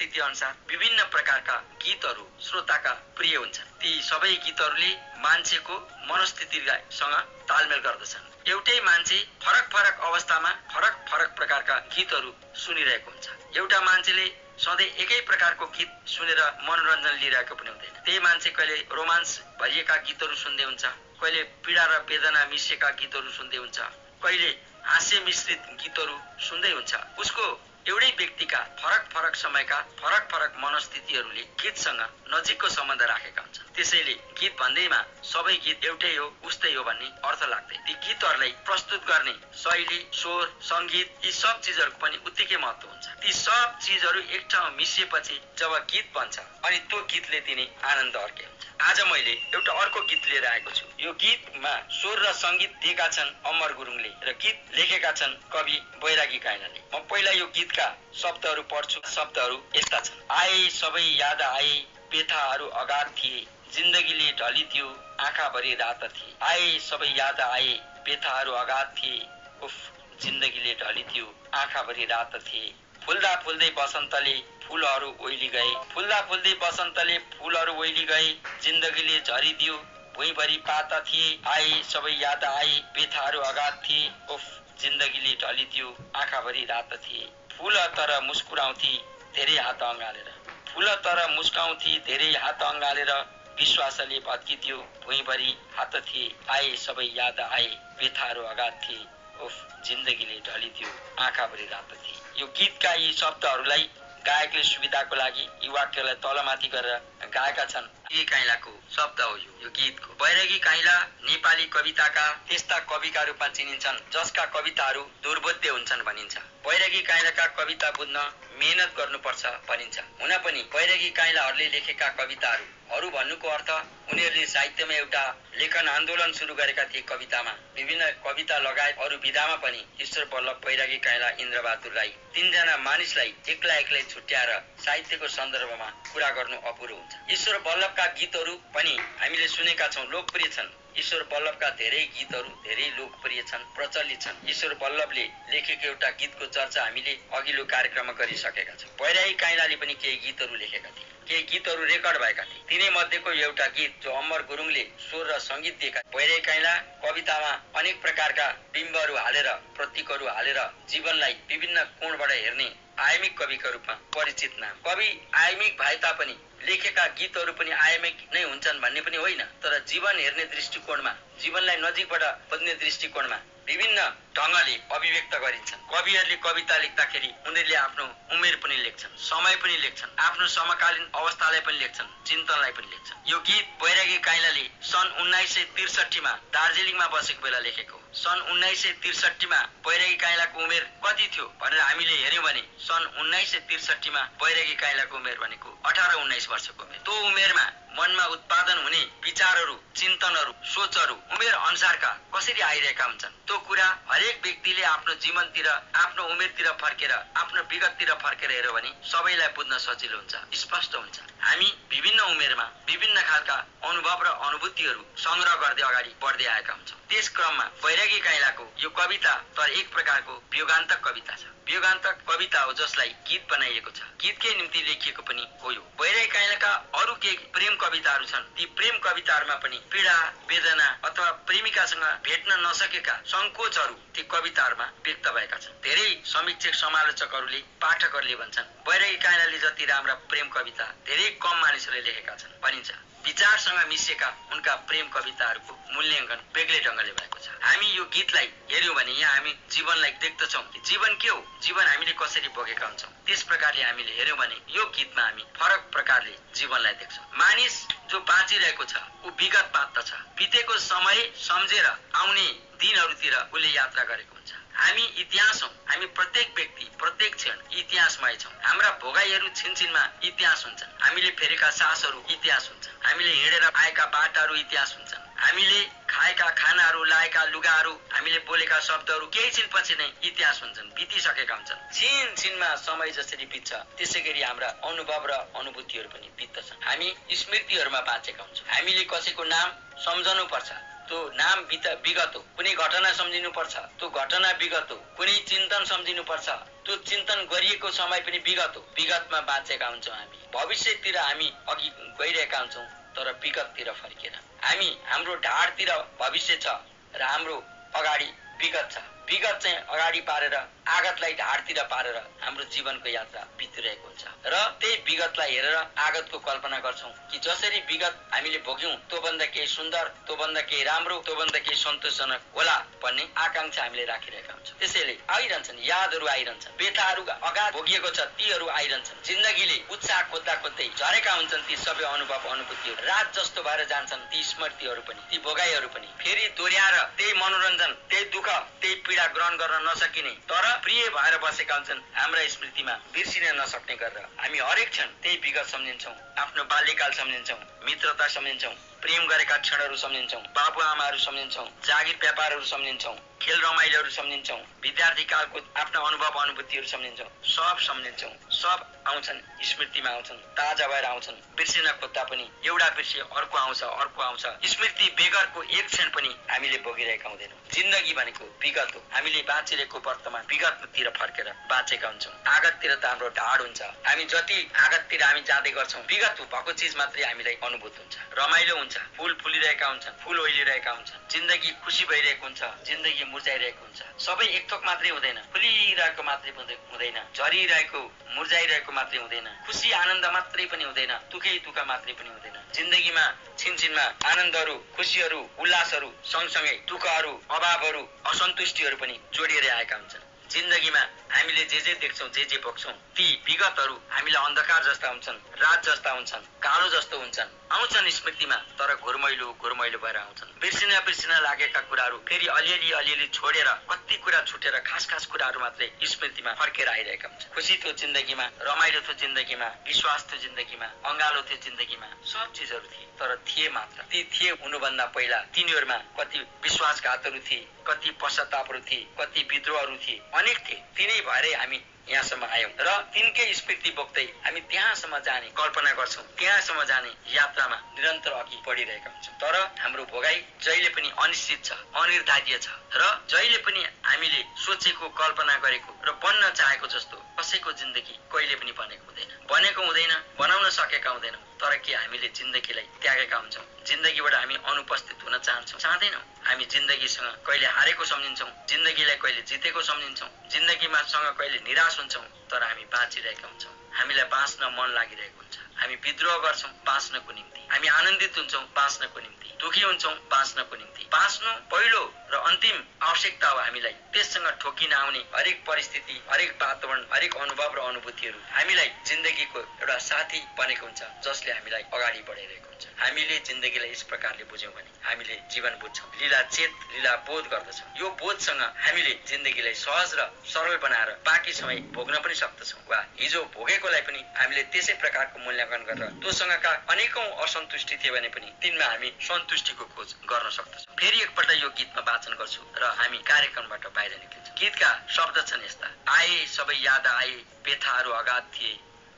मनस्थिति अनुसार विभिन्न प्रकारका गीतहरू श्रोताका प्रिय हुन्छन्। ती सबै गीतहरूले मान्छेको मनस्थितिसँग तालमेल गर्दछन्। एउटै मान्छे फरक फरक अवस्थामा फरक फरक प्रकारका गीतहरू सुनिरहेको हुन्छ। एउटा मान्छेले सधैँ एकै प्रकारको गीत सुनेर मनोरञ्जन लिइरहेको पनि हुँदैन। त्यही मान्छे कहिले रोमान्स भरिएका गीतहरू सुन्दै हुन्छ कहिले पीडा र वेदना मिसिएका गीतहरू सुन्दै हुन्छ कहिले हास्य मिश्रित गीतहरू सुन्दै हुन्छ। उसको एउटै व्यक्तिका फरक फरक समयका फरक फरक मनस्थितिहरूले गीतसँग नजिकको सम्बन्ध राखेका हुन्छन्। त्यसैले गीत भन्दैमा सबै गीत एउटै हो उस्तै हो भन्ने अर्थ लाग्दै। ती गीतहरूलाई प्रस्तुत गर्ने शैली स्वर सङ्गीत यी सब चिजहरूको पनि उत्तिकै महत्व हुन्छ। ती सब चिजहरू एक ठाउँ मिसिएपछि जब गीत बन्छ अनि त्यो गीतले दिने आनन्द अर्कै हुन्छ। आज मैले एउटा अर्को गीत लिएर आएको छु। यो गीतमा स्वर र सङ्गीत दिएका छन् अमर गुरुङले र गीत लेखेका छन् कवि बैरागी काइलाले म पहिला यो गीतका शब्दहरू पढ्छु। शब्दहरू यस्ता छन्। आए सबै याद आए व्यथाहरू अगाध थिए जिन्दगीले ढलिदियो आँखाभरि रात थिए। आए सबै याद आए व्यथाहरू अगाध थिए उफ जिन्दगीले ढलिदियो आँखाभरि रात थिए। फुल्दा फुल्दै बसन्तले फुलहरू ओइली गए फुल्दा फुल्दै बसन्तले फुलहरू ओइली गए जिन्दगीले झरिदियो भुइँभरि पाता थिए आए सबै याद आए व्यथाहरू अगाध थिए उफ जिन्दगीले ढलिदियो आँखाभरि रात थिए। फुल तर मुस्कुराउँथे धेरै हात अँगालेर। फुल तर मुस्काउँथे धेरै हात अँगालेर विश्वासले भत्किदियो भुइँभरि हात थिए आए सबै याद आए व्यथाहरू अगाध थिए उफ जिन्दगीले ढलिदियो आँखाभरि रात थिए। यो गीतका यी शब्दहरूलाई गायकले सुविधाको लागि यी वाक्यलाई तलमाथि गरेर गाएका छन्। बैरागी काइलाको शब्द हो यो? यो गीतको। बैरागी काइला नेपाली कविताका त्यस्ता कविका रूपमा चिनिन्छन् जसका कविताहरू दुर्बोध्य हुन्छन् भनिन्छ। बैरागी काइलाका कविता बुझ्न मेहनत गर्नुपर्छ भनिन्छ। हुन पनि बैरागी काइलाहरूले लेखेका कविताहरू अरू भन्नुको अर्थ उनीहरूले साहित्यमा एउटा लेखन आन्दोलन सुरु गरेका थिए कवितामा। विभिन्न कविता लगायत अरू विधामा पनि ईश्वर वल्लभ बैरागी काइला इन्द्रबहादुर राई तिनजना मानिसलाई एक्ला एक्लै छुट्याएर साहित्यको सन्दर्भमा कुरा गर्नु अपुरो हुन्छ। ईश्वर वल्लभका गीतहरू पनि हामीले सुनेका छौँ लोकप्रिय छन्। ईश्वर वल्लभका धेरै गीतहरू धेरै लोकप्रिय छन् प्रचलित छन्। ईश्वर वल्लभले लेखेको एउटा गीतको चर्चा हामीले अघिल्लो कार्यक्रममा गरिसकेका छौँ। बैरागी काइलाले पनि केही गीतहरू लेखेका थिए। केही गीतहरू रेकर्ड भएका थिए। तिनै मध्येको एउटा गीत जो अमर गुरुङले स्वर र सङ्गीत दिएका काइला कवितामा अनेक प्रकारका बिम्बहरू हालेर प्रतीकहरू हालेर जीवनलाई विभिन्न कोणबाट हेर्ने आयमिक कविका रूपमा परिचित नाम। कवि आयमिक भए तापनि लेखेका गीतहरू पनि आयमिक नै हुन्छन् भन्ने पनि होइन तर जीवन हेर्ने दृष्टिकोणमा जीवनलाई नजिकबाट बुझ्ने दृष्टिकोणमा विभिन्न ढङ्गले अभिव्यक्त गरिन्छन्। कविहरूले कविता लेख्दाखेरि उनीहरूले आफ्नो उमेर पनि लेख्छन् समय पनि लेख्छन् आफ्नो समकालीन अवस्थालाई पनि लेख्छन् चिन्तनलाई पनि लेख्छन्। यो गीत बैरागी काइलाले सन् उन्नाइस सय त्रिसठीमा दार्जिलिङमा बसेको बेला लेखेको सन् उन्नाइस सय त्रिसठीमा बैरागी काइलाको उमेर कति थियो भनेर हामीले हेऱ्यौँ भने सन् उन्नाइस सय त्रिसठीमा बैरागी काइलाको उमेर भनेको अठार उन्नाइस वर्षको उमेर। त्यो उमेरमा मनमा उत्पादन हुने विचारहरू चिन्तनहरू सोचहरू उमेर अनुसारका कसरी आइरहेका हुन्छन् त्यो कुरा हरेक व्यक्तिले आफ्नो जीवनतिर आफ्नो उमेरतिर फर्केर आफ्नो विगततिर फर्केर हेऱ्यो भने सबैलाई बुझ्न सजिलो हुन्छ स्पष्ट हुन्छ। हामी विभिन्न उमेरमा विभिन्न खालका अनुभव र अनुभूतिहरू संग्रह गर्दै अगाडि बढ्दै आएका हुन्छौँ। त्यस क्रममा बैरागी काइलाको कविता तर एक प्रकारको वियोगान्तक कविता छ। वियोगान्तक कविता हो जसलाई गीत बनाइएको छ। गीतकै निम्ति लेखिएको पनि हो यो। बैरागी काइलाका अरू केही प्रेम कविताहरू छन्। ती प्रेम कविताहरूमा पनि पीडा वेदना अथवा प्रेमिकासँग भेट्न नसकेका सङ्कोचहरू ती कविताहरूमा व्यक्त भएका छन्। धेरै समीक्षक समालोचकहरूले पाठकहरूले भन्छन् बैरागी काइलाले जति राम्रा प्रेम कविता धेरै कम मानिसहरूले लेखेका छन् भनिन्छ। विचारसँग मिसिएका उनका प्रेम कविताहरूको मूल्याङ्कन बेग्लै ढङ्गले भएको छ। हामी यो गीतलाई हेऱ्यौँ भने यहाँ हामी जीवनलाई देख्दछौँ कि जीवन के हो? जीवन हामीले कसरी बोकेका हुन्छौँ? त्यस प्रकारले हामीले हेऱ्यौँ भने यो गीतमा हामी फरक प्रकारले जीवनलाई देख्छौँ। मानिस जो बाँचिरहेको छ ऊ विगत मात्र छ बितेको समय सम्झेर आउने दिनहरूतिर उसले यात्रा गरेको हुन्छ। हामी इतिहास हौँ। हामी प्रत्येक व्यक्ति प्रत्येक क्षण इतिहासमय छौँ। हाम्रा भोगाईहरू छिनछिनमा इतिहास हुन्छन्। हामीले फेरेका सासहरू इतिहास हुन्छन्। हामीले हिँडेर आएका बाटाहरू इतिहास हुन्छन्। हामीले खाएका खानाहरू लाएका लुगाहरू हामीले बोलेका शब्दहरू केही छिनपछि नै इतिहास हुन्छन् बितिसकेका हुन्छन्। छिन छिनमा समय जसरी बित्छ त्यसै गरी हाम्रा अनुभव र अनुभूतिहरू पनि बित्दछन्। हामी स्मृतिहरूमा बाँचेका हुन्छौँ। हामीले कसैको नाम सम्झनु पर्छ त्यो नाम बित विगत हो कुनै घटना सम्झिनुपर्छ त्यो घटना विगत हो कुनै चिन्तन सम्झिनुपर्छ त्यो चिन्तन गरिएको समय पनि विगत हो। विगतमा बाँचेका हुन्छौँ हामी। भविष्यतिर हामी अघि गइरहेका हुन्छौँ। तर विगततिर फर्केर हामी हाम्रो ढाडतिर भविष्य छ र हाम्रो अगाडि विगत छ। विगत चाहिँ अगाडि पारेर आगतलाई ढाडतिर पारेर हाम्रो जीवनको यात्रा बितिरहेको हुन्छ। र त्यही विगतलाई हेरेर आगतको कल्पना गर्छौँ कि जसरी विगत हामीले भोग्यौँ त्योभन्दा केही सुन्दर त्योभन्दा केही राम्रो त्योभन्दा केही सन्तोषजनक होला भन्ने आकाङ्क्षा हामीले राखिरहेका हुन्छौँ। त्यसैले आइरहन्छन् यादहरू आइरहन्छन् व्यथाहरू अगाध भोगिएको छ तीहरू आइरहन्छन्। जिन्दगीले उत्साह खोज्दा खोज्दै झरेका हुन्छन् ती सबै अनुभव अनुभूतिहरू। रात जस्तो भएर जान्छन् ती स्मृतिहरू पनि ती भोगाईहरू पनि। फेरि दोहोऱ्याएर त्यही मनोरञ्जन त्यही दुःख त्यही पीडा ग्रहण गर्न नसकिने तर प्रिय भएर बसेका हुन्छन् हाम्रा स्मृतिमा बिर्सिन नसक्ने गरेर। हामी हरेक क्षण त्यही विगत सम्झिन्छौँ आफ्नो बाल्यकाल सम्झिन्छौँ मित्रता सम्झिन्छौँ प्रेम गरेका क्षणहरू सम्झिन्छौँ बाबु आमाहरू सम्झिन्छौँ जागिर व्यापारहरू सम्झिन्छौँ। खेल रमाइलोहरू सम्झिन्छौँ। विद्यार्थी कालको आफ्ना अनुभव अनुभूतिहरू सम्झिन्छौँ। सब सम्झिन्छौँ। सब आउँछन् स्मृतिमा आउँछन् ताजा भएर आउँछन्। बिर्सिन खोज्दा पनि एउटा बिर्सियो अर्को आउँछ अर्को आउँछ। स्मृति बेगरको एक क्षण पनि हामीले भोगिरहेका हुँदैनौँ। जिन्दगी भनेको विगत हो। हामीले बाँचिरहेको वर्तमान विगततिर फर्केर बाँचेका हुन्छौँ। आगततिर त हाम्रो ढाड हुन्छ। हामी जति आगततिर हामी जाँदै गर्छौँ विगत भएको चिज मात्रै हामीलाई अनुभूत हुन्छ। रमाइलो हुन्छ। फुल फुलिरहेका हुन्छन् फुल ओइलिरहेका हुन्छन्। जिन्दगी खुसी भइरहेको हुन्छ। जिन्दगी मुर्जाइरहेको हुन्छ। सबै एक थोक मात्रै हुँदैन। फुलिरहेको मात्रै हुँदै- हुँदैन। झरिरहेको मुर्जाइरहेको मात्रै हुँदैन। खुसी आनन्द मात्रै पनि हुँदैन। दुःखै दुःख मात्रै पनि हुँदैन। जिन्दगीमा छिनछिनमा आनन्दहरू खुसीहरू उल्लासहरू सँगसँगै दुःखहरू अभावहरू असन्तुष्टिहरू पनि जोडिएर आएका हुन्छन्। जिन्दगीमा हामीले जे जे देख्छौँ जे जे भोग्छौँ ती विगतहरू हामीलाई अन्धकार जस्ता हुन्छन् रात जस्ता हुन्छन् कालो जस्तो हुन्छन् आउँछन् स्मृतिमा तर घुरमैलो घुरमैलो भएर आउँछन्। बिर्सिन बिर्सिन लागेका कुराहरू फेरि अलिअलि अलिअलि छोडेर कति कुरा छुटेर खास खास कुराहरू मात्रै स्मृतिमा फर्केर आइरहेका हुन्छन्। खुसी थियो जिन्दगीमा रमाइलो थियो जिन्दगीमा विश्वास थियो जिन्दगीमा अँगालो थियो जिन्दगीमा सब चिजहरू थिए तर थिए मात्र। ती थिए हुनुभन्दा पहिला तिनीहरूमा कति विश्वासघातहरू थिए कति पश्चातापहरू थिए कति विद्रोहहरू थिए अनेक थिए। तिनै भएरै हामी यहाँसम्म आयौँ। र तिनकै स्मृति बोक्दै हामी त्यहाँसम्म जाने कल्पना गर्छौँ। त्यहाँसम्म जाने यात्रामा निरन्तर अघि बढिरहेका हुन्छौँ। तर हाम्रो भोगाई जहिले पनि अनिश्चित छ अनिर्धार्य छ। र जहिले पनि हामीले सोचेको कल्पना गरेको र बन्न चाहेको जस्तो कसैको जिन्दगी कहिले पनि बनेको हुँदैन। बनेको हुँदैन बनाउन सकेका हुँदैनौँ। तर के हामीले जिन्दगीलाई त्यागेका हुन्छौँ? जिन्दगीबाट हामी अनुपस्थित हुन चाहन्छौँ। चाहँदैनौँ। हामी जिन्दगीसँग कहिले हारेको सम्झिन्छौँ। जिन्दगीलाई कहिले जितेको सम्झिन्छौँ। जिन्दगीमा सँग कहिले निराश हुन्छौँ तर हामी बाँचिरहेका हुन्छौँ। हामीलाई बाँच्न मन लागिरहेको हुन्छ। हामी विद्रोह गर्छौँ बाँच्नको निम्ति। हामी आनन्दित हुन्छौँ बाँच्नको निम्ति। दुखी हुन्छौँ बाँच्नको निम्ति। बाँच्नु पहिलो र अन्तिम आवश्यकता हो हामीलाई। त्यससँग ठोकिन आउने हरेक परिस्थिति हरेक वातावरण हरेक अनुभव र अनुभूतिहरू हामीलाई जिन्दगीको एउटा साथी बनेको हुन्छ जसले हामीलाई अगाडि बढाइरहेको हुन्छ। हामीले जिन्दगीलाई यस प्रकारले बुझ्यौँ भने हामीले जीवन बुझ्छौँ। लीला चेत लीला बोध गर्दछौँ। यो बोधसँग हामीले जिन्दगीलाई सहज र सरल बनाएर बाँकी समय भोग्न पनि सक्दछौँ वा हिजो भोगेकोलाई पनि हामीले त्यसै प्रकारको मूल्याङ्कन गरेर त्योसँगका अनेकौँ असन्तुष्टि थिए भने पनि तिनमा हामी सन्तुष्टिको खोज गर्न सक्दछौँ। फेरि एकपल्ट यो गीतमा वाचन गर्छु र हामी कार्यक्रमबाट बाहिर निक्लिन्छौँ। गीतका शब्द छन् यस्ता। आए सबै याद आए व्यथाहरू अगाध थिए।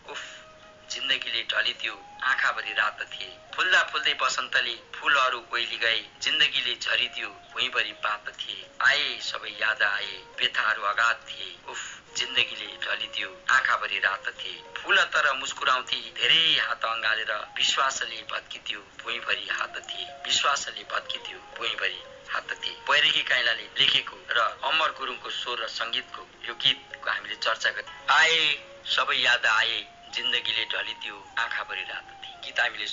उफ। ढलिदियो आँखाभरि रात थिए। फुल्दा फुल्दै बसन्तले फुलहरू ओइली गए। जिन्दगीले झरिदियो। भुइँभरि पात थिए। आए सबै याद आए। व्यथाहरू अगाध थिए। उफ जिन्दगीले ढलिदियो। आँखाभरि रात थिए। फुल तर मुस्कुराउँथे। धेरै हात अँगालेर विश्वासले भत्किदियो। भुइँभरि हात थिए। विश्वासले भत्किदियो। भुइँभरि हात थिए। बैरेकी काइलाले लेखेको र अमर गुरुङको स्वर र सङ्गीतको यो गीतको हामीले चर्चा गऱ्यौँ आए सबै याद आए। जिन्दगीले ढलिदियो आँखाभरि रात हामीले